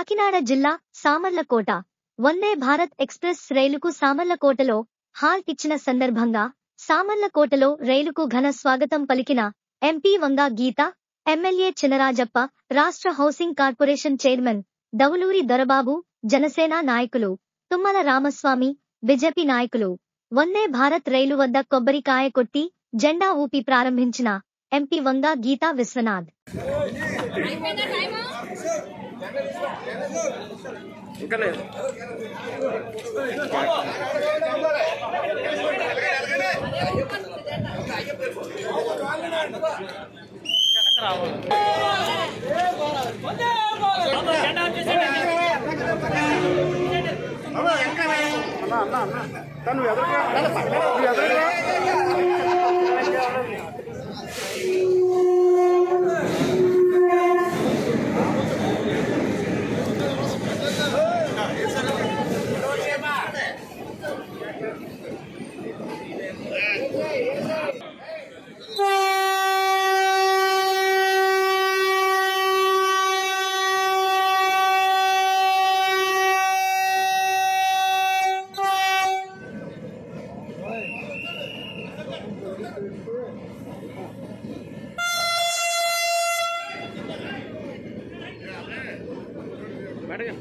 కాకినాడ జిల్లా సామర్లకోట. వందే భారత్ ఎక్స్ప్రెస్ రైలుకు సామర్లకోటలో హాల్ ఇచ్చిన సందర్భంగా సామర్లకోటలో రైలుకు ఘన స్వాగతం పలికిన ఎంపీ వంగా గీత ఎమ్మెల్యే చినరాజప్ప రాష్ట్ర housing corporation chairman Davuluri Dorababu Janasena నాయకులు తుమ్మల రామస్వామి బిజెపి నాయకులు వందే భారత్ రైలు వద్ద కొబ్బరికాయ కొట్టి జెండా ఊపి ప్రారంభించిన ఎంపీ వంగా గీతా విశ్వనాథ్. ఇంకా లేదు అన్న అన్న అన్న తను ఎదురుగా నువ్వు ఎదురుగా Mario.